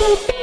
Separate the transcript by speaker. Speaker 1: Boop.